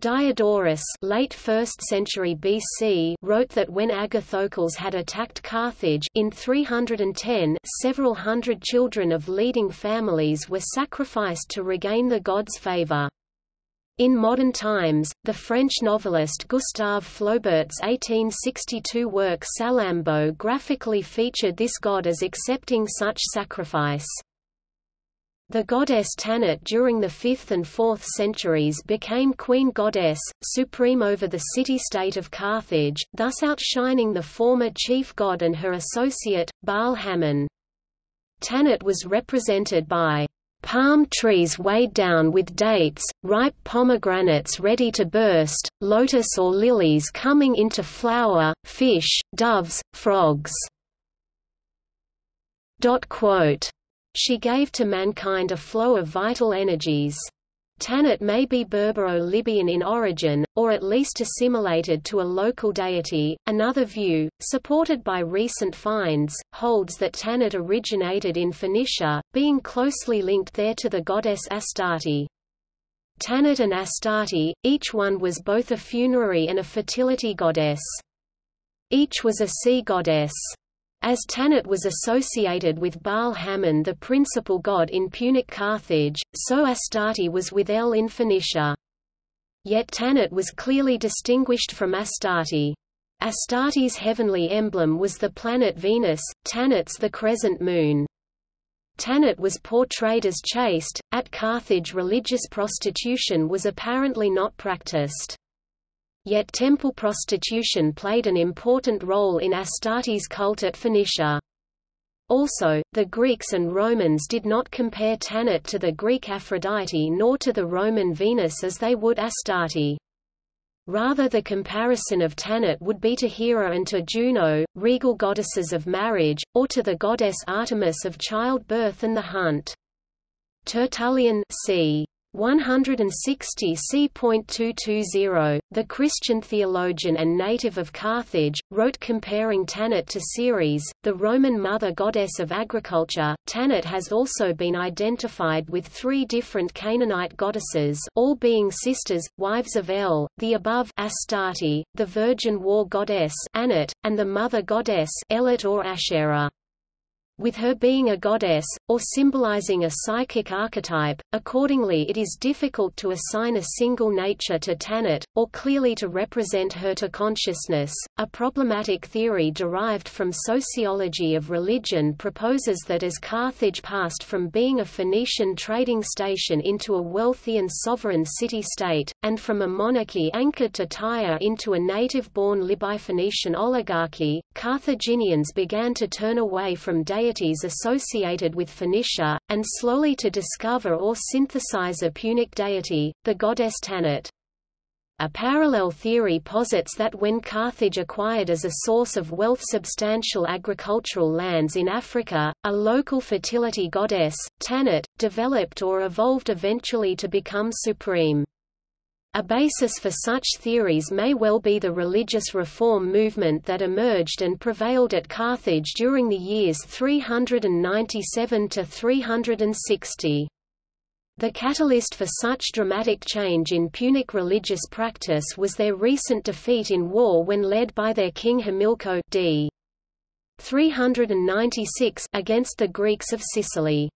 S1: Diodorus late 1st century BC wrote that when Agathocles had attacked Carthage in 310 several hundred children of leading families were sacrificed to regain the god's favor. In modern times, the French novelist Gustave Flaubert's 1862 work Salammbô graphically featured this god as accepting such sacrifice. The goddess Tanit during the 5th and 4th centuries became queen goddess, supreme over the city-state of Carthage, thus outshining the former chief god and her associate, Baal Hammon. Tanit was represented by palm trees weighed down with dates, ripe pomegranates ready to burst, lotus or lilies coming into flower, fish, doves, frogs. She gave to mankind a flow of vital energies. Tanit may be Berbero-Libyan in origin, or at least assimilated to a local deity. Another view, supported by recent finds, holds that Tanit originated in Phoenicia, being closely linked there to the goddess Astarte. Tanit and Astarte, each one was both a funerary and a fertility goddess. Each was a sea goddess. As Tanit was associated with Baal Hammon the principal god in Punic Carthage, so Astarte was with El in Phoenicia. Yet Tanit was clearly distinguished from Astarte. Astarte's heavenly emblem was the planet Venus, Tanit's the crescent moon. Tanit was portrayed as chaste, at Carthage religious prostitution was apparently not practiced. Yet temple prostitution played an important role in Astarte's cult at Phoenicia. Also, the Greeks and Romans did not compare Tanit to the Greek Aphrodite nor to the Roman Venus as they would Astarte. Rather the comparison of Tanit would be to Hera and to Juno, regal goddesses of marriage, or to the goddess Artemis of childbirth and the hunt. Tertullian c. 160 c.220, the Christian theologian and native of Carthage, wrote comparing Tanit to Ceres, the Roman mother goddess of agriculture. Tanit has also been identified with three different Canaanite goddesses all being sisters, wives of El, the above Astarte, the virgin war goddess Anat, and the mother goddess Elit or Asherah. With her being a goddess, or symbolizing a psychic archetype, accordingly it is difficult to assign a single nature to Tanit, or clearly to represent her to consciousness. A problematic theory derived from sociology of religion proposes that as Carthage passed from being a Phoenician trading station into a wealthy and sovereign city-state, and from a monarchy anchored to Tyre into a native-born Libyphoenician oligarchy, Carthaginians began to turn away from deity deities associated with Phoenicia, and slowly to discover or synthesize a Punic deity, the goddess Tanit. A parallel theory posits that when Carthage acquired as a source of wealth substantial agricultural lands in Africa, a local fertility goddess, Tanit, developed or evolved eventually to become supreme. A basis for such theories may well be the religious reform movement that emerged and prevailed at Carthage during the years 397 to 360. The catalyst for such dramatic change in Punic religious practice was their recent defeat in war when led by their king Himilco d. 396 against the Greeks of Sicily.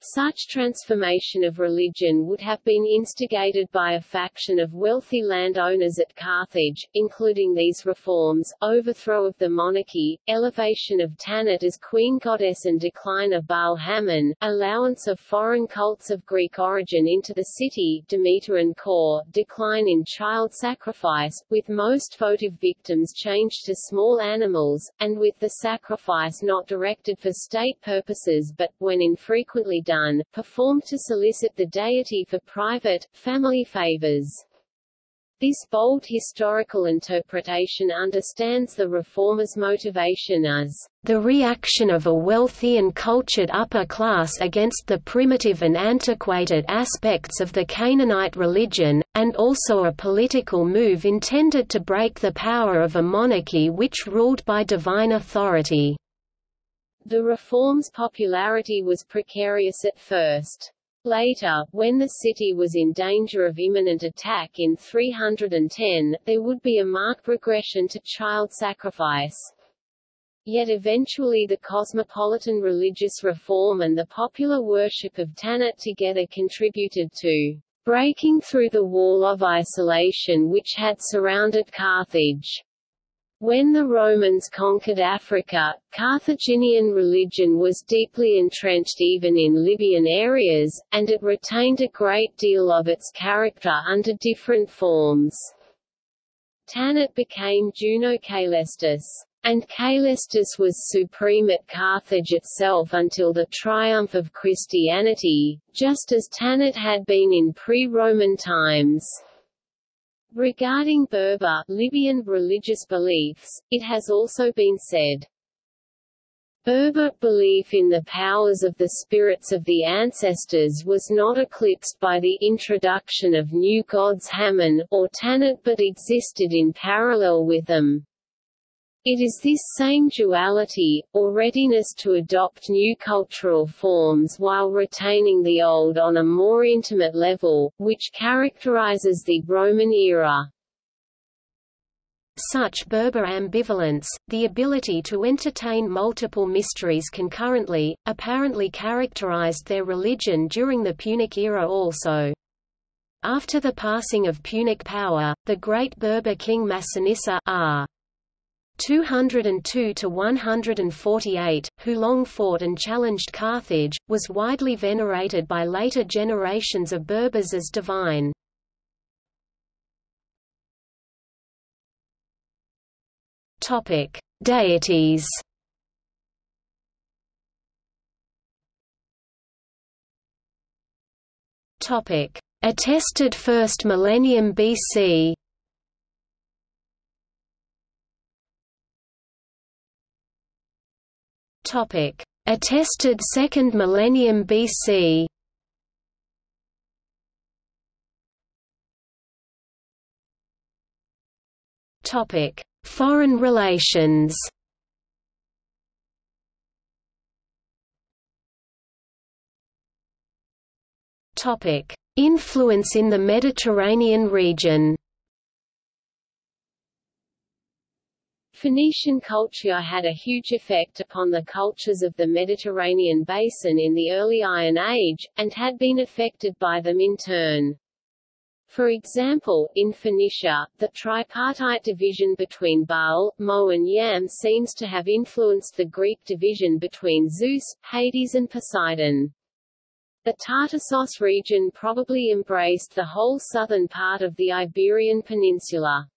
S2: Such transformation of religion would have been instigated by a faction of wealthy landowners at Carthage, including these reforms, overthrow of the monarchy, elevation of Tanit as queen goddess and decline of Baal Hammon, allowance of foreign cults of Greek origin into the city Demeter and Kore, decline in child sacrifice, with most votive victims changed to small animals, and with the sacrifice not directed for state purposes but, when infrequently done, performed to solicit the deity for private, family favors. This bold historical interpretation understands the reformers' motivation as the reaction of a wealthy and cultured upper class against the primitive and antiquated aspects of the Canaanite religion, and also a political move intended to break the power of a monarchy which ruled by divine authority. The reform's popularity was precarious at first. Later, when the city was in danger of imminent attack in 310, there would be a marked regression to child sacrifice. Yet eventually the cosmopolitan religious reform and the popular worship of Tanit together contributed to breaking through the wall of isolation which had surrounded Carthage. When the Romans conquered Africa, Carthaginian religion was deeply entrenched even in Libyan areas, and it retained a great deal of its character under different forms. Tanit became Juno Caelestis. And Caelestis was supreme at Carthage itself until the triumph of Christianity, just as Tanit had been in pre-Roman times. Regarding Berber Libyan religious beliefs, it has also been said, Berber belief in the powers of the spirits of the ancestors was not eclipsed by the introduction of new gods Hammon or Tanit but existed in parallel with them. It is this same duality, or readiness to adopt new cultural forms while retaining the old on a more intimate level, which characterizes the Roman era.
S1: Such Berber ambivalence, the ability to entertain multiple mysteries concurrently, apparently characterized their religion during the Punic era also. After the passing of Punic power, the great Berber king Massinissa r. 202 to 148, who long fought and challenged Carthage, was widely venerated by later generations of Berbers as divine. Topic: Deities. Topic: Attested first millennium BC. Topic: Attested second millennium BC. Topic: Foreign relations Topic: Influence in the Mediterranean region.
S2: Phoenician culture had a huge effect upon the cultures of the Mediterranean basin in the early Iron Age, and had been affected by them in turn. For example, in Phoenicia, the tripartite division between Baal, Mot and Yam seems to have influenced the Greek division between Zeus, Hades and Poseidon. The Tartessos region probably embraced the whole southern part of the Iberian Peninsula.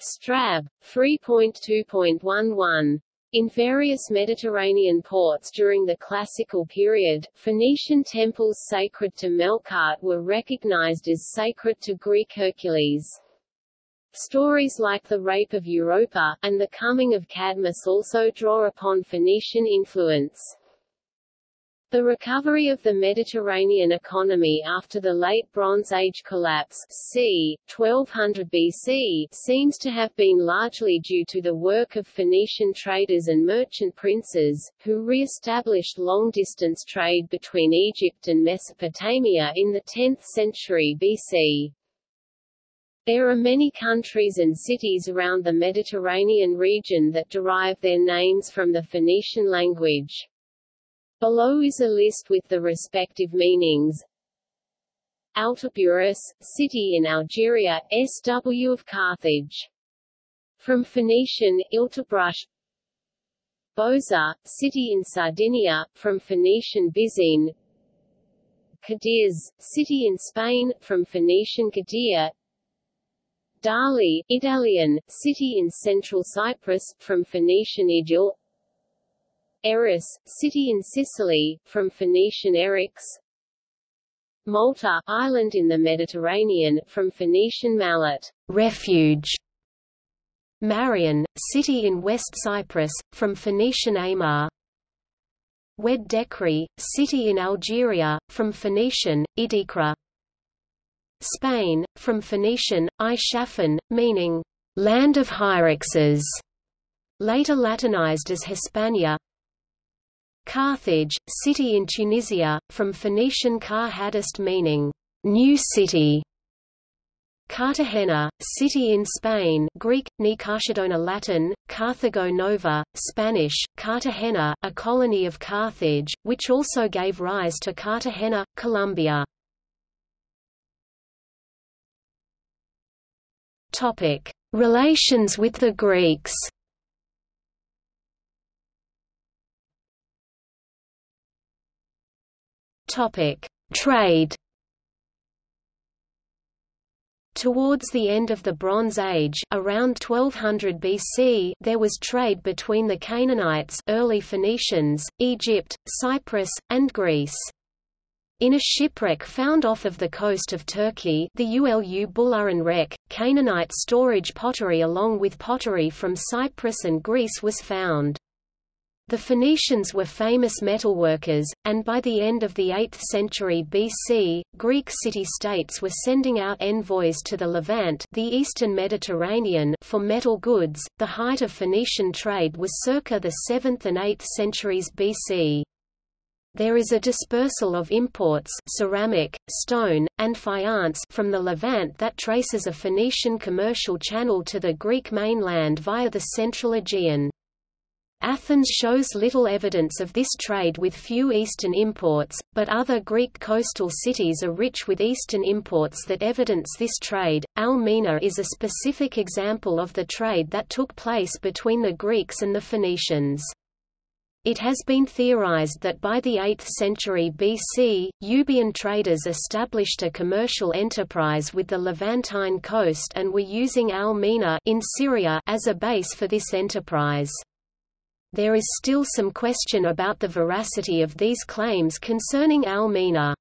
S2: Strab. 3.2.11 in various Mediterranean ports during the Classical period, Phoenician temples sacred to Melkart were recognized as sacred to Greek Hercules. Stories like the rape of Europa, and the coming of Cadmus also draw upon Phoenician influence. The recovery of the Mediterranean economy after the Late Bronze Age collapse c. 1200 BC seems to have been largely due to the work of Phoenician traders and merchant princes, who re-established long-distance trade between Egypt and Mesopotamia in the 10th century BC. There are many countries and cities around the Mediterranean region that derive their names from the Phoenician language. Below is a list with the respective meanings. Altiburis, city in Algeria, SW of Carthage. From Phoenician, Iltibrush Bosa, city in Sardinia, from Phoenician Bizine Cadiz, city in Spain, from Phoenician Qadir Dali, Italian, city in central Cyprus, from Phoenician Idil Eris, city in Sicily, from Phoenician Eryx. Malta, island in the Mediterranean, from Phoenician Malet, refuge.
S1: Marion, city in West Cyprus, from Phoenician Amar. Oued Dekri, city in Algeria, from Phoenician, Idikra. Spain, from Phoenician, I meaning, land of Hyraxes, later Latinized as Hispania Carthage, city in Tunisia, from Phoenician Kar Hadist meaning, new city. Cartagena, city in Spain Greek, Nikarchidona Latin, Carthago Nova, Spanish, Cartagena, a colony of Carthage, which also gave rise to Cartagena, Colombia. Relations with the Greeks Topic: Trade. Towards the end of the Bronze Age, around 1200 BC, there was trade between the Canaanites, early Phoenicians, Egypt, Cyprus, and Greece. In a shipwreck found off of the coast of Turkey, the Ulu Burun wreck, Canaanite storage pottery along with pottery from Cyprus and Greece was found. The Phoenicians were famous metalworkers, and by the end of the 8th century BC, Greek city-states were sending out envoys to the Levant the eastern Mediterranean for metal goods. The height of Phoenician trade was circa the 7th and 8th centuries BC. There is a dispersal of imports ceramic, stone, and faience from the Levant that traces a Phoenician commercial channel to the Greek mainland via the central Aegean. Athens shows little evidence of this trade with few eastern imports, but other Greek coastal cities are rich with eastern imports that evidence this trade. Al Mina is a specific example of the trade that took place between the Greeks and the Phoenicians. It has been theorized that by the 8th century BC, Euboean traders established a commercial enterprise with the Levantine coast and were using Al Mina in Syria as a base for this enterprise. There is still some question about the veracity of these claims concerning Al Mina.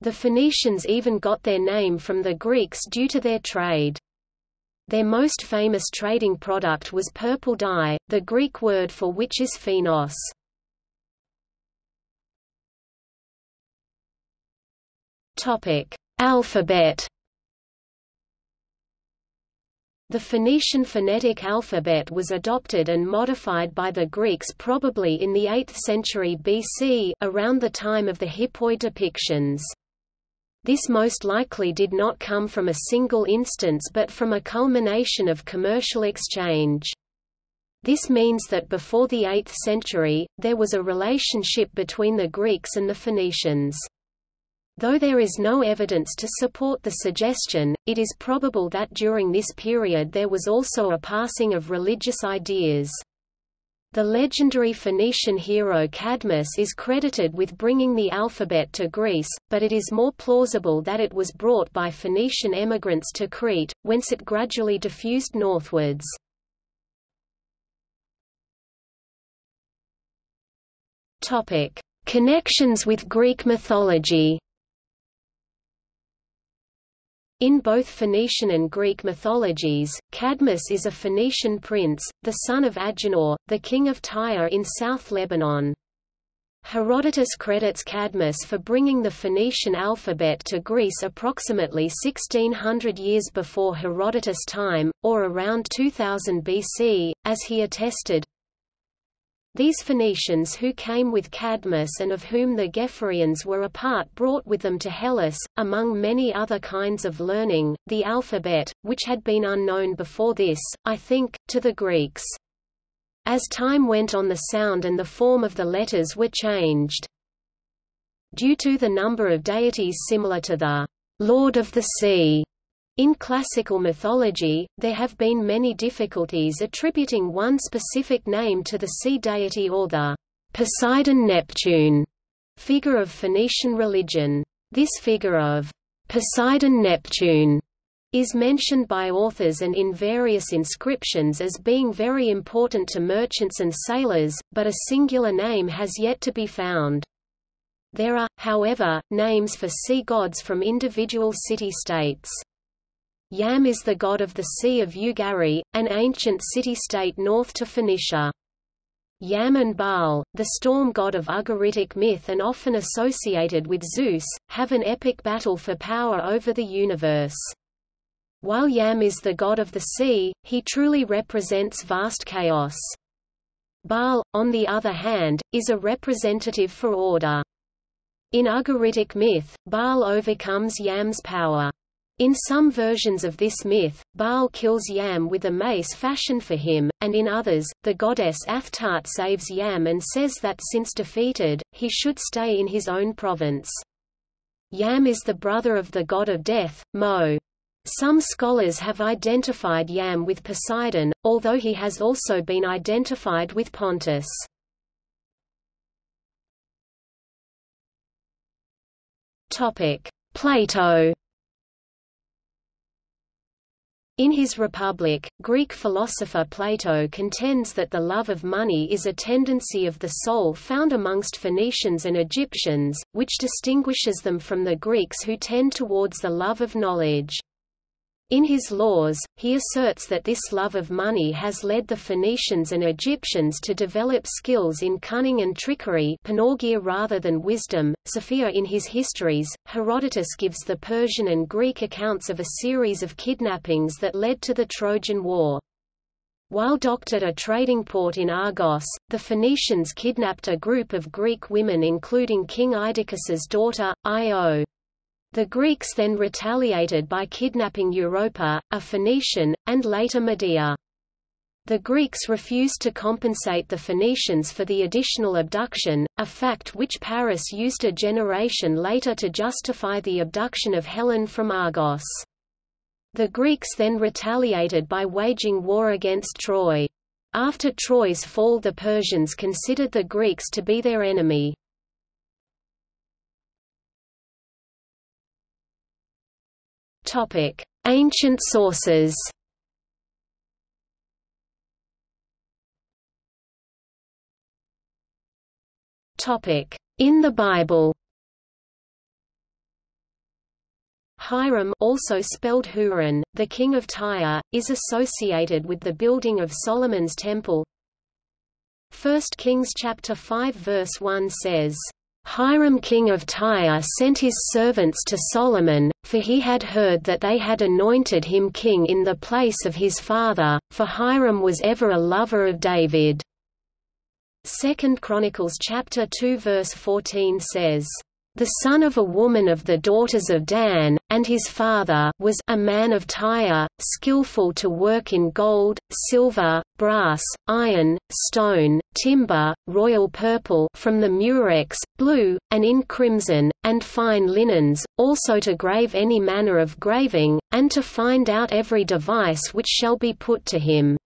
S1: The Phoenicians even got their name from the Greeks due to their trade. Their most famous trading product was purple dye, the Greek word for which is phenos. Alphabet the Phoenician phonetic alphabet was adopted and modified by the Greeks probably in the 8th century BC around the time of the Hippoi depictions. This most likely did not come from a single instance but from a culmination of commercial exchange. This means that before the 8th century, there was a relationship between the Greeks and the Phoenicians. Though there is no evidence to support the suggestion, it is probable that during this period there was also a passing of religious ideas. The legendary Phoenician hero Cadmus is credited with bringing the alphabet to Greece, but it is more plausible that it was brought by Phoenician emigrants to Crete, whence it gradually diffused northwards. Connections with Greek mythology in both Phoenician and Greek mythologies, Cadmus is a Phoenician prince, the son of Agenor, the king of Tyre in South Lebanon. Herodotus credits Cadmus for bringing the Phoenician alphabet to Greece approximately 1600 years before Herodotus' time, or around 2000 BC, as he attested, these Phoenicians who came with Cadmus and of whom the Gephyraeans were a part brought with them to Hellas, among many other kinds of learning, the alphabet, which had been unknown before this, I think, to the Greeks. As time went on the sound and the form of the letters were changed. Due to the number of deities similar to the Lord of the Sea, in classical mythology, there have been many difficulties attributing one specific name to the sea deity or the Poseidon-Neptune figure of Phoenician religion. This figure of Poseidon-Neptune is mentioned by authors and in various inscriptions as being very important to merchants and sailors, but a singular name has yet to be found. There are, however, names for sea gods from individual city-states. Yam is the god of the Sea of Ugarit, an ancient city-state north to Phoenicia. Yam and Baal, the storm god of Ugaritic myth and often associated with Zeus, have an epic battle for power over the universe. While Yam is the god of the sea, he truly represents vast chaos. Baal, on the other hand, is a representative for order. In Ugaritic myth, Baal overcomes Yam's power. In some versions of this myth, Baal kills Yam with a mace fashioned for him, and in others, the goddess Athtart saves Yam and says that since defeated, he should stay in his own province. Yam is the brother of the god of death, Mot. Some scholars have identified Yam with Poseidon, although he has also been identified with Pontus. Plato in his Republic, Greek philosopher Plato contends that the love of money is a tendency of the soul found amongst Phoenicians and Egyptians, which distinguishes them from the Greeks who tend towards the love of knowledge. In his laws, he asserts that this love of money has led the Phoenicians and Egyptians to develop skills in cunning and trickery rather than wisdom. Sophia in his histories, Herodotus gives the Persian and Greek accounts of a series of kidnappings that led to the Trojan War. While docked at a trading port in Argos, the Phoenicians kidnapped a group of Greek women including King Aedycus's daughter, Io. The Greeks then retaliated by kidnapping Europa, a Phoenician, and later Medea. The Greeks refused to compensate the Phoenicians for the additional abduction, a fact which Paris used a generation later to justify the abduction of Helen from Argos. The Greeks then retaliated by waging war against Troy. After Troy's fall the Persians considered the Greeks to be their enemy. Topic: Ancient sources. Topic: In the Bible. Hiram also spelled Huram, the king of Tyre, is associated with the building of Solomon's temple. 1 Kings chapter 5 verse 1 says, Hiram king of Tyre sent his servants to Solomon, for he had heard that they had anointed him king in the place of his father, for Hiram was ever a lover of David. 2 Chronicles chapter 2 verse 14 says, the son of a woman of the daughters of Dan, and his father was a man of Tyre, skillful to work in gold, silver, brass, iron, stone, timber, royal purple from the murex, blue, and in crimson, and fine linens, also to grave any manner of graving, and to find out every device which shall be put to him.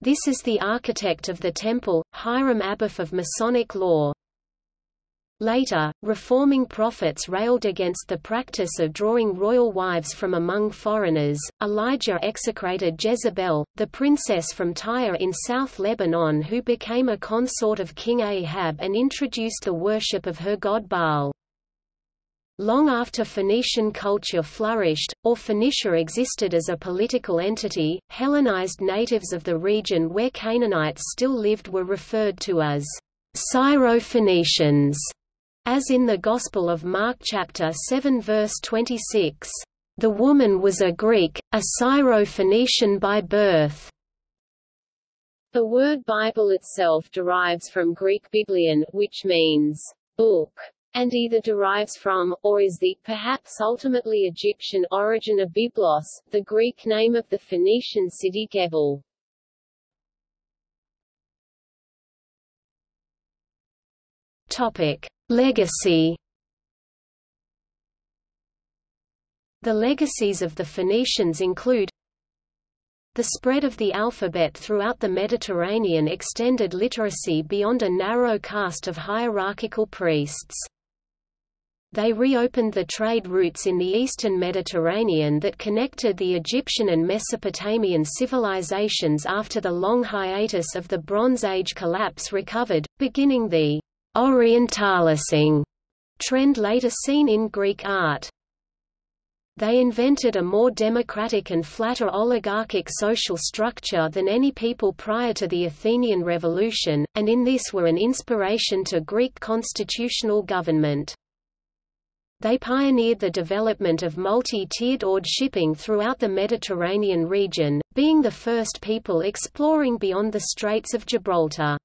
S1: This is the architect of the temple, Hiram Abiff of Masonic law. Later, reforming prophets railed against the practice of drawing royal wives from among foreigners. Elijah execrated Jezebel, the princess from Tyre in South Lebanon who became a consort of King Ahab and introduced the worship of her god Baal. Long after Phoenician culture flourished, or Phoenicia existed as a political entity, Hellenized natives of the region where Canaanites still lived were referred to as Syro-Phoenicians. As in the Gospel of Mark chapter 7 verse 26, "...the woman was a Greek, a Syro-Phoenician by birth."
S2: The word Bible itself derives from Greek biblion, which means, book, and either derives from, or is the, perhaps ultimately Egyptian origin of Byblos, the Greek name of the Phoenician city Gebal.
S1: Topic. Legacy The legacies of the Phoenicians include the spread of the alphabet throughout the Mediterranean extended literacy beyond a narrow caste of hierarchical priests. They reopened the trade routes in the eastern Mediterranean that connected the Egyptian and Mesopotamian civilizations after the long hiatus of the Bronze Age collapse recovered, beginning the Orientalising trend later seen in Greek art. They invented a more democratic and flatter oligarchic social structure than any people prior to the Athenian Revolution, and in this were an inspiration to Greek constitutional government. They pioneered the development of multi-tiered oared shipping throughout the Mediterranean region, being the first people exploring beyond the Straits of Gibraltar.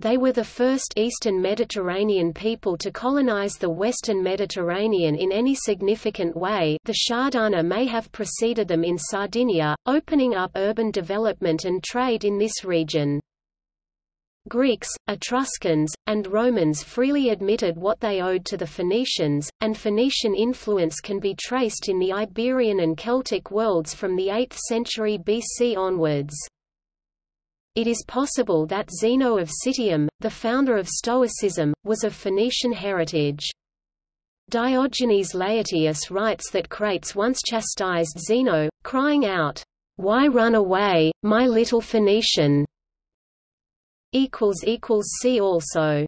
S1: They were the first eastern Mediterranean people to colonize the western Mediterranean in any significant way the Shardana may have preceded them in Sardinia, opening up urban development and trade in this region. Greeks, Etruscans, and Romans freely admitted what they owed to the Phoenicians, and Phoenician influence can be traced in the Iberian and Celtic worlds from the 8th century BC onwards. It is possible that Zeno of Citium, the founder of Stoicism, was of Phoenician heritage. Diogenes Laertius writes that Crates once chastised Zeno, crying out, "'Why run away, my little Phoenician?' See also